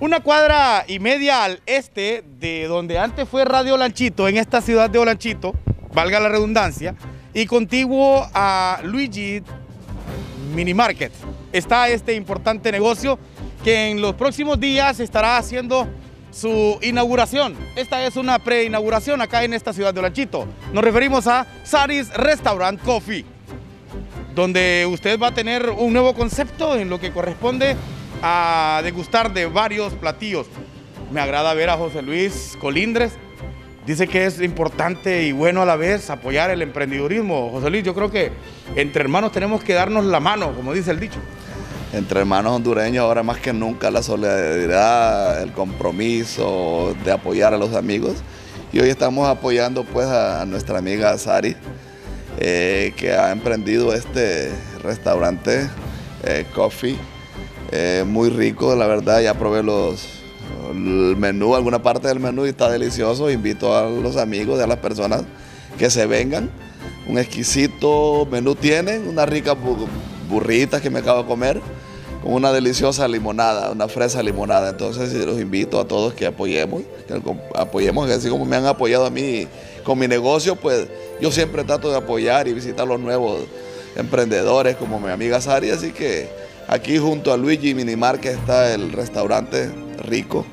Una cuadra y media al este de donde antes fue Radio Lanchito, en esta ciudad de Olanchito, valga la redundancia, y contiguo a Luigi Mini Market. Está este importante negocio que en los próximos días estará haciendo su inauguración. Esta es una preinauguración acá en esta ciudad de Olanchito. Nos referimos a Saris Restaurant Coffee, donde usted va a tener un nuevo concepto en lo que corresponde a degustar de varios platillos. Me agrada ver a José Luis Colindres. Dice que es importante y bueno a la vez apoyar el emprendedurismo. José Luis, yo creo que entre hermanos tenemos que darnos la mano, como dice el dicho. Entre hermanos hondureños ahora más que nunca la solidaridad, el compromiso de apoyar a los amigos. Y hoy estamos apoyando pues a, nuestra amiga Sari, eh, que ha emprendido este restaurante eh, Coffee eh, muy rico, la verdad, ya probé los, el menú, alguna parte del menú y está delicioso. Invito a los amigos, a las personas que se vengan. Un exquisito menú tienen, una rica burrita que me acabo de comer, con una deliciosa limonada, una fresa limonada. Entonces los invito a todos que apoyemos, que apoyemos, así como me han apoyado a mí con mi negocio, pues yo siempre trato de apoyar y visitar los nuevos emprendedores como mi amiga Sari, así que Aquí junto a Luigi Minimarket está el restaurante rico,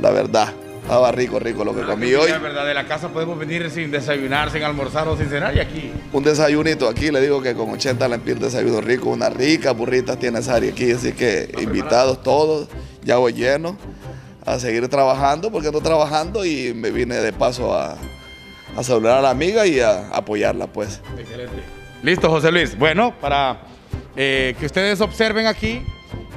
la verdad. Estaba rico, rico lo que comí hoy. La verdad, de la casa podemos venir sin desayunar, sin almorzar o sin cenar y aquí. Un desayunito aquí, le digo que con 80 lempiras desayuno rico, una rica burrita tiene Sari aquí, así que invitados todos, ya voy lleno a seguir trabajando porque ando trabajando y me vine de paso a, a saludar a la amiga y a apoyarla pues. Excelente. Listo, José Luis. Bueno, para eh, que ustedes observen aquí,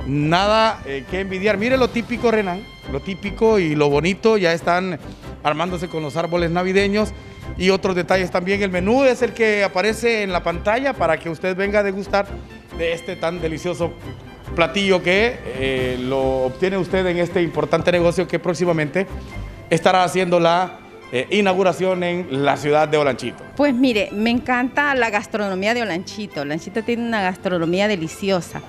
nada eh, que envidiar. Mire lo típico, Renan, lo típico y lo bonito, ya están armándose con los árboles navideños y otros detalles también. El menú es el que aparece en la pantalla para que usted venga a degustar de este tan delicioso platillo que eh, lo obtiene usted en este importante negocio que próximamente estará haciendo la eh, inauguración en la ciudad de Olanchito? Pues mire, me encanta la gastronomía de Olanchito. Olanchito tiene una gastronomía deliciosa.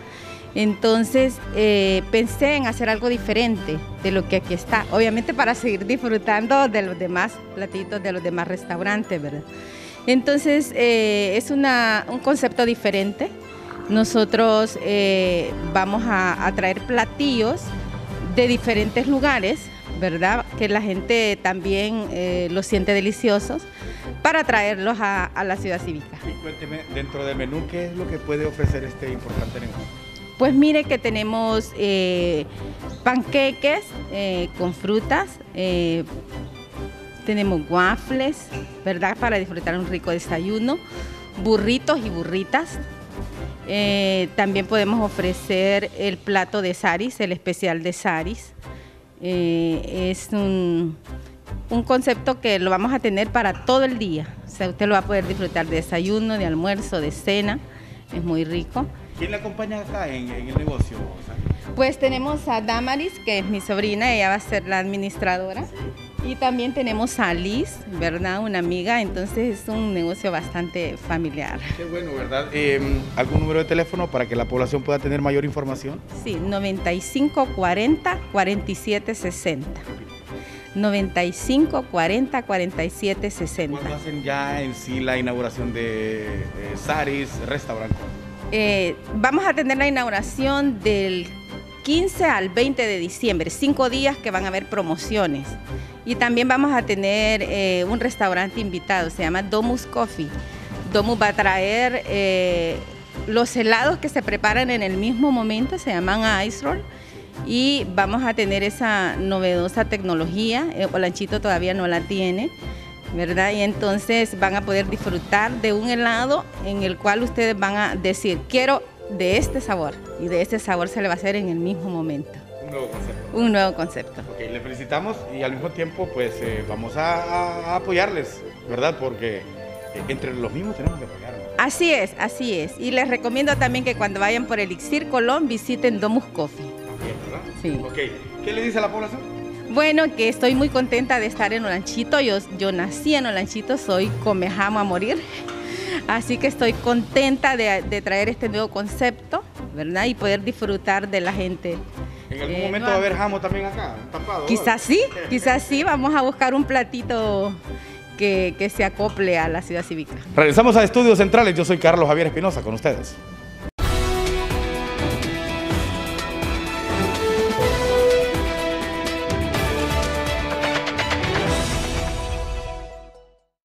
Entonces eh, pensé en hacer algo diferente de lo que aquí está. Obviamente para seguir disfrutando de los demás platitos, de los demás restaurantes, ¿verdad? Entonces eh, es un concepto diferente. Nosotros vamos a, a traer platillos de diferentes lugares ¿verdad? Que la gente también eh, los siente deliciosos para traerlos a, la ciudad cívica. Y cuénteme, dentro del menú, ¿qué es lo que puede ofrecer este importante negocio? Pues mire que tenemos eh, panqueques eh, con frutas, tenemos waffles, ¿verdad? Para disfrutar un rico desayuno, burritos y burritas. también podemos ofrecer el plato de Saris, el especial de Saris. Eh, es un, concepto que lo vamos a tener para todo el día. O sea, usted lo va a poder disfrutar de desayuno, de almuerzo, de cena. Es muy rico. ¿Quién le acompaña acá en, el negocio? Pues tenemos a Damaris, que es mi sobrina, ella va a ser la administradora. Y también tenemos a Liz, ¿verdad? Una amiga, entonces es un negocio bastante familiar. Qué bueno, ¿verdad? Em, ¿Algún número de teléfono para que la población pueda tener mayor información? Sí, 9540 4760. 95 40 47 60. ¿Cuándo hacen ya en sí la inauguración de, Saris Restaurant? Eh, vamos a tener la inauguración del 15 al 20 de diciembre, cinco días que van a haber promociones. Y también vamos a tener eh, un restaurante invitado, se llama Domus Coffee. Domus va a traer eh, los helados que se preparan en el mismo momento, se llaman ice roll. Y vamos a tener esa novedosa tecnología, eh, Olanchito todavía no la tiene, ¿verdad? Y entonces van a poder disfrutar de un helado en el cual ustedes van a decir, quiero de este sabor, y de este sabor se le va a hacer en el mismo momento nuevo concepto. Un nuevo concepto. Ok, le felicitamos y al mismo tiempo pues eh, vamos a, apoyarles, ¿verdad? Porque eh, entre los mismos tenemos que apoyarnos. Así es, así es. Y les recomiendo también que cuando vayan por Elixir Colón visiten Domus Coffee. Bien, ¿verdad? Sí. Ok, ¿qué le dice a la población? Bueno, que estoy muy contenta de estar en Olanchito. Yo, yo nací en Olanchito, soy comejamo a morir. Así que estoy contenta de, de traer este nuevo concepto, ¿verdad? Y poder disfrutar de la gente En algún Eh, momento no va a haber jamón también acá, tapado. Quizás sí, quizás sí, vamos a buscar un platito que, que se acople a la ciudad cívica. Regresamos a Estudios Centrales. Yo soy Carlos Javier Espinosa con ustedes.